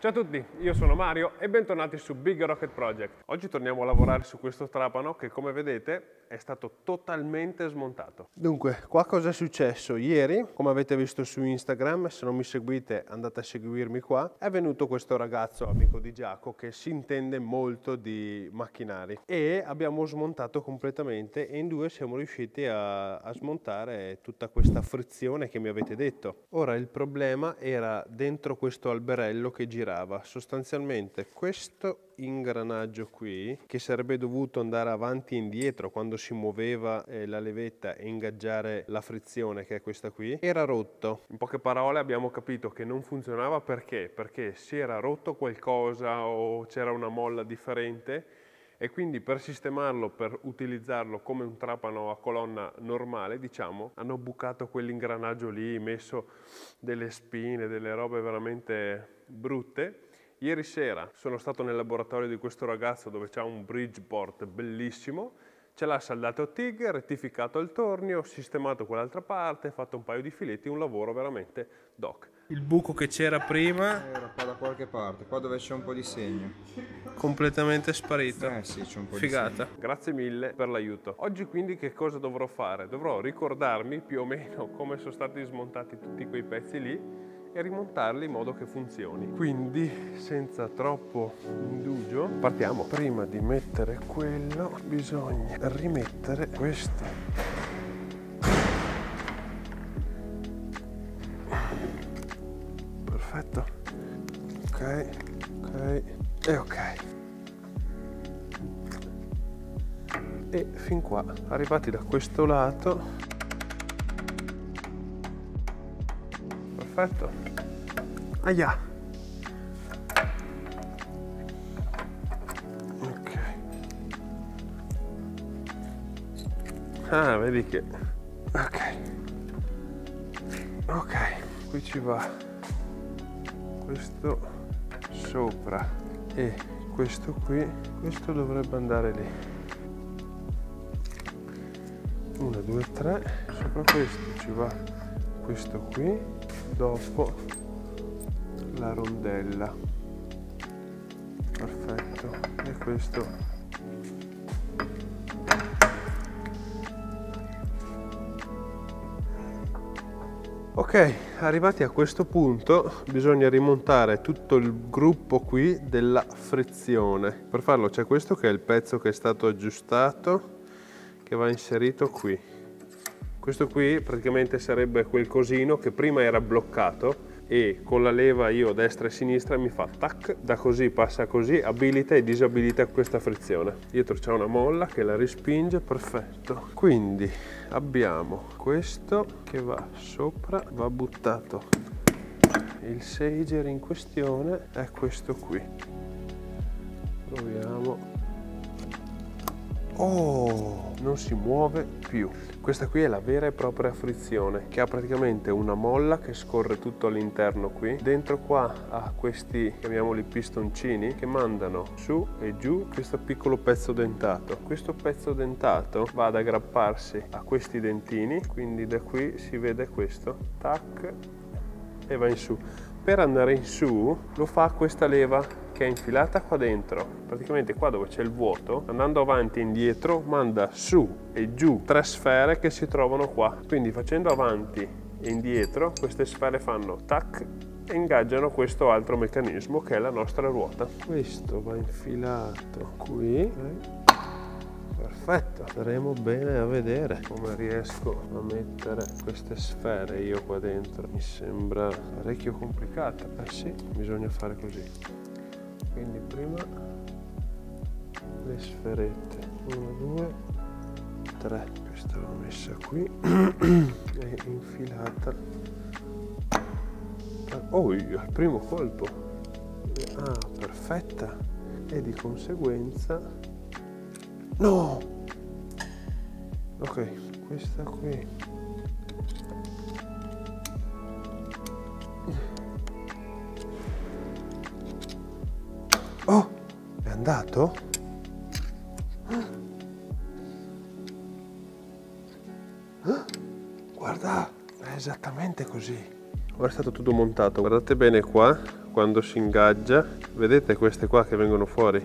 Ciao a tutti, io sono Mario e bentornati su Big Rocket Project. Oggi torniamo a lavorare su questo trapano che come vedete è stato totalmente smontato. Dunque, qua cosa è successo? Ieri, come avete visto su Instagram, se non mi seguite andate a seguirmi qua, è venuto questo ragazzo, amico di Giaco, che si intende molto di macchinari e abbiamo smontato completamente e in due siamo riusciti a, a smontare tutta questa frizione che mi avete detto. Ora il problema era dentro questo alberello che gira girava sostanzialmente questo ingranaggio qui che sarebbe dovuto andare avanti e indietro quando si muoveva eh, la levetta e ingaggiare la frizione che è questa qui era rotto. In poche parole abbiamo capito che non funzionava perché? Perché si era rotto qualcosa o c'era una molla differente e quindi per sistemarlo, per utilizzarlo come un trapano a colonna normale, diciamo, hanno bucato quell'ingranaggio lì, messo delle spine, delle robe veramente brutte. Ieri sera sono stato nel laboratorio di questo ragazzo dove c'è un bridgeport bellissimo, ce l'ha saldato a TIG, rettificato il tornio, sistemato quell'altra parte, fatto un paio di filetti, un lavoro veramente doc. Il buco che c'era prima era qua da qualche parte, qua dove c'è un po' di segno. Completamente sparito. Eh sì, c'è un po' Figata. di segno. Grazie mille per l'aiuto. Oggi quindi che cosa dovrò fare? Dovrò ricordarmi più o meno come sono stati smontati tutti quei pezzi lì e rimontarli in modo che funzioni. Quindi senza troppo indugio partiamo. Prima di mettere quello bisogna rimettere questo perfetto ok ok e ok e fin qua arrivati da questo lato perfetto. Aia. Ok. Ah vedi che ok. Ok qui ci va questo sopra e questo qui questo dovrebbe andare lì. 1 2 3 sopra questo ci va questo qui dopo la rondella perfetto e questo Ok, arrivati a questo punto bisogna rimontare tutto il gruppo qui della frizione. Per farlo c'è questo che è il pezzo che è stato aggiustato che va inserito qui. Questo qui praticamente sarebbe quel cosino che prima era bloccato e con la leva io destra e sinistra mi fa tac, da così passa così, abilita e disabilita questa frizione. Dietro c'è una molla che la respinge, perfetto. Quindi abbiamo questo che va sopra, va buttato. Il sager in questione è questo qui. Proviamo. Oh, non si muove più. Questa qui è la vera e propria frizione che ha praticamente una molla che scorre tutto all'interno qui. Dentro qua ha questi, chiamiamoli pistoncini, che mandano su e giù questo piccolo pezzo dentato. Questo pezzo dentato va ad aggrapparsi a questi dentini, quindi da qui si vede questo, tac, e va in su. Per andare in su lo fa questa leva che è infilata qua dentro, praticamente qua dove c'è il vuoto, andando avanti e indietro manda su e giù tre sfere che si trovano qua. Quindi facendo avanti e indietro queste sfere fanno tac e ingaggiano questo altro meccanismo che è la nostra ruota. Questo va infilato qui. Perfetto, staremo bene a vedere come riesco a mettere queste sfere io qua dentro. Mi sembra parecchio complicata. Eh sì, bisogna fare così quindi prima le sferette. 1 2 3 questa l'ho messa qui. E infilata. Oh al primo colpo. Ah perfetta. E di conseguenza no! Ok questa qui andato? Guarda, è esattamente così. Ora è stato tutto montato, guardate bene qua, quando si ingaggia. Vedete queste qua che vengono fuori?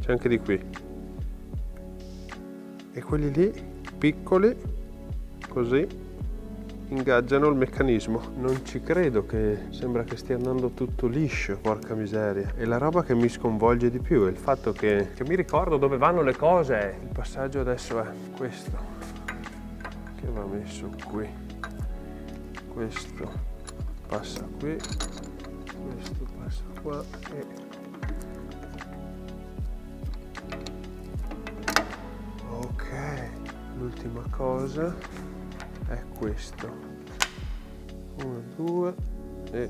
C'è anche di qui. E quelli lì, piccoli, così, ingaggiano il meccanismo. Non ci credo che sembra che stia andando tutto liscio, porca miseria. E la roba che mi sconvolge di più è il fatto che, che mi ricordo dove vanno le cose. Il passaggio adesso è questo, che va messo qui. Questo passa qui, questo passa qua e... Ok, l'ultima cosa questo. 1 2 e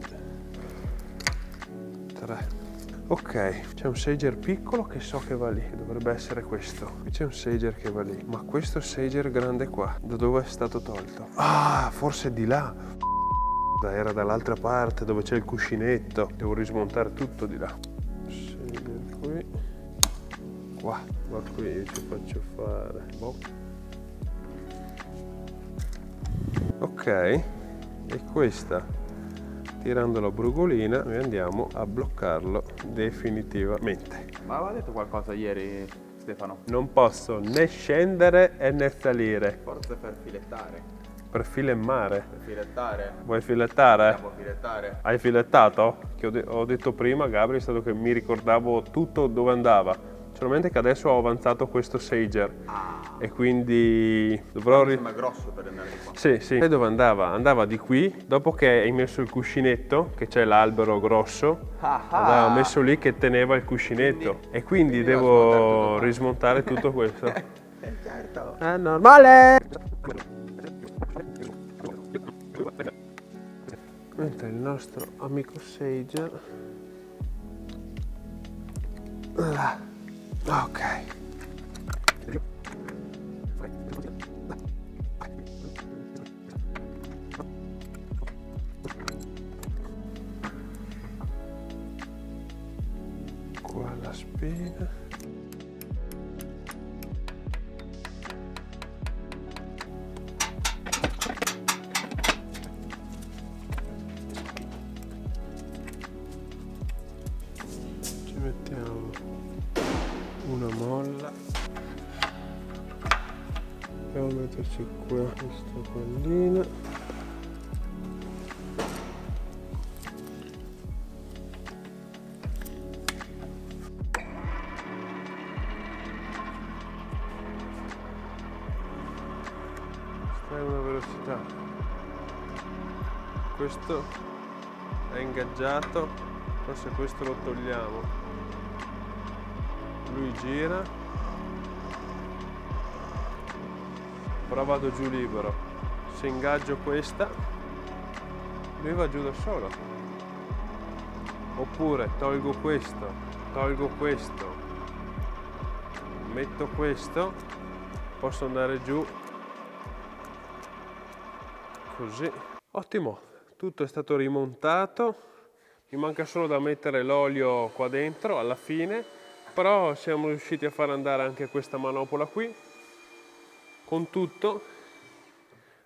3 ok c'è un sager piccolo che so che va lì dovrebbe essere questo. Qui c'è un sager che va lì ma questo sager grande qua da dove è stato tolto? Ah forse di là. Era dall'altra parte dove c'è il cuscinetto. Devo rismontare tutto di là. Sager qui. Qua ma qui ci faccio fare. Boh ok e questa tirando la brugolina noi andiamo a bloccarlo definitivamente. Ma aveva detto qualcosa ieri Stefano? non posso né scendere né salire. Forse per filettare. Per filemmare per filettare. Vuoi filettare? Vogliamo filettare. Hai filettato? che ho, de ho detto prima Gabri è stato che mi ricordavo tutto dove andava solamente che adesso ho avanzato questo Sager ah. e quindi dovrò... Mi sembra grosso per andare qua. Sì, sì. E dove andava? Andava di qui, dopo che hai messo il cuscinetto, che c'è l'albero grosso, ah, ah. andava messo lì che teneva il cuscinetto quindi, e quindi, devo rismontare tutto questo. Eh, certo. È normale! Mentre il nostro amico Sager... Là. Qua questa pallina. Estrema velocità. Questo è ingaggiato forse questo lo togliamo. Lui gira però vado giù libero. Se ingaggio questa lui va giù da solo. Oppure tolgo questo tolgo questo. Metto questo posso andare giù. Così. Ottimo. Tutto è stato rimontato. Mi manca solo da mettere l'olio qua dentro alla fine. Però siamo riusciti a far andare anche questa manopola qui con tutto.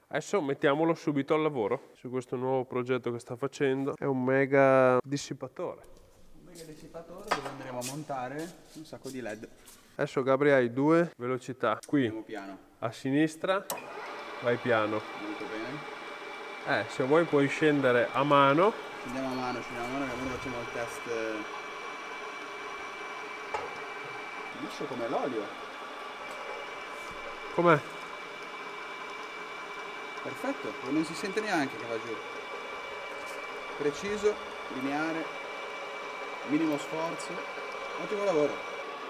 Adesso mettiamolo subito al lavoro su questo nuovo progetto che sta facendo. È un mega dissipatore. Un mega dissipatore dove andremo a montare un sacco di led. Adesso Gabri hai due velocità. Qui a sinistra vai piano. Molto bene. Eh, se vuoi puoi scendere a mano. Scendiamo a mano scendiamo a mano che noi facciamo il test. Liscio come l'olio. Com'è? Perfetto, non si sente neanche che va giù. Preciso, lineare, minimo sforzo, ottimo lavoro.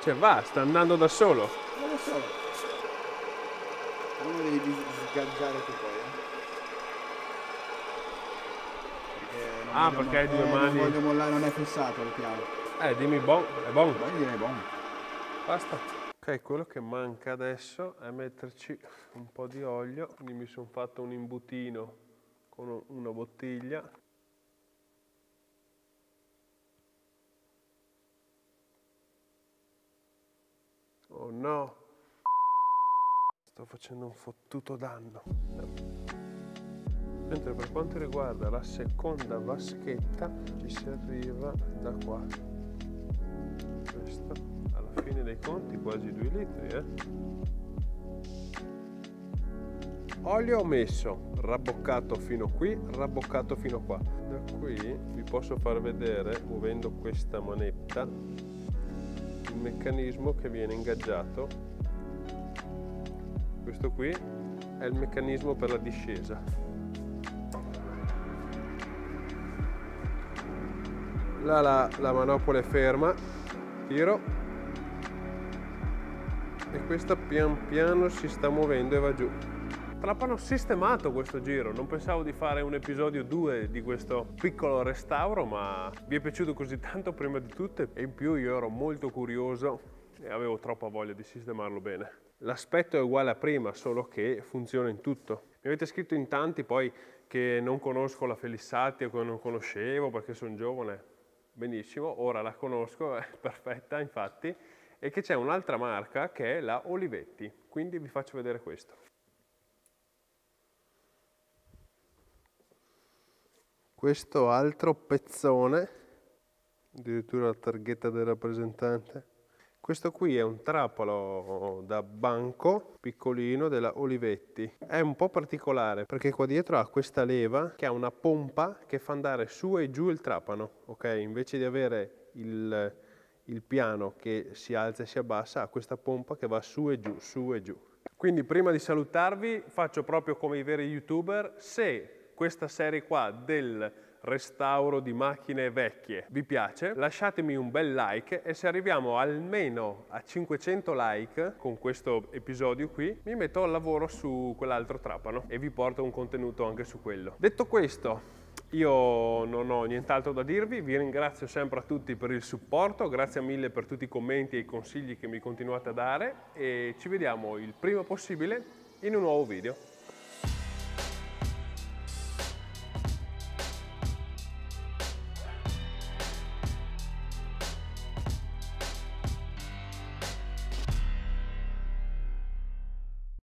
Cioè va, sta andando da solo. Va da solo. Non lo devi sgaggiare tu poi, eh. Perché non ah, perché hai due eh, mani. Non voglio mollare, non è fissato il piano. Eh, dimmi bon, è bon. Poi direi bon. Basta. Ok, quello che manca adesso è metterci un po' di olio, quindi mi sono fatto un imbutino con una bottiglia. Oh no! Sto facendo un fottuto danno. mentre per quanto riguarda la seconda vaschetta ci si arriva da qua questo dei conti quasi 2 litri eh? olio messo rabboccato fino qui rabboccato fino qua. Da qui vi posso far vedere muovendo questa manetta il meccanismo che viene ingaggiato. Questo qui è il meccanismo per la discesa. Là la, la manopola è ferma tiro e questa pian piano si sta muovendo e va giù Trapano sistemato questo giro, non pensavo di fare un episodio 2 di questo piccolo restauro, ma vi è piaciuto così tanto prima di tutto e in più io ero molto curioso e avevo troppa voglia di sistemarlo bene. L'aspetto è uguale a prima, solo che funziona in tutto. Mi avete scritto in tanti poi che non conosco la Felissati o che non conoscevo perché sono giovane. Benissimo, ora la conosco, è perfetta infatti, e che c'è un'altra marca che è la Olivetti, quindi vi faccio vedere questo. questo altro pezzone, addirittura la targhetta del rappresentante. Questo qui è un trapano da banco piccolino della Olivetti. È un po' particolare perché qua dietro ha questa leva che ha una pompa che fa andare su e giù il trapano, ok? Invece di avere il, il piano che si alza e si abbassa, ha questa pompa che va su e giù, su e giù. Quindi prima di salutarvi faccio proprio come i veri youtuber, se questa serie qua del restauro di macchine vecchie vi piace lasciatemi un bel like e se arriviamo almeno a 500 like con questo episodio qui mi metto al lavoro su quell'altro trapano e vi porto un contenuto anche su quello detto questo io non ho nient'altro da dirvi, vi ringrazio sempre a tutti per il supporto, grazie mille per tutti i commenti e i consigli che mi continuate a dare e ci vediamo il prima possibile in un nuovo video.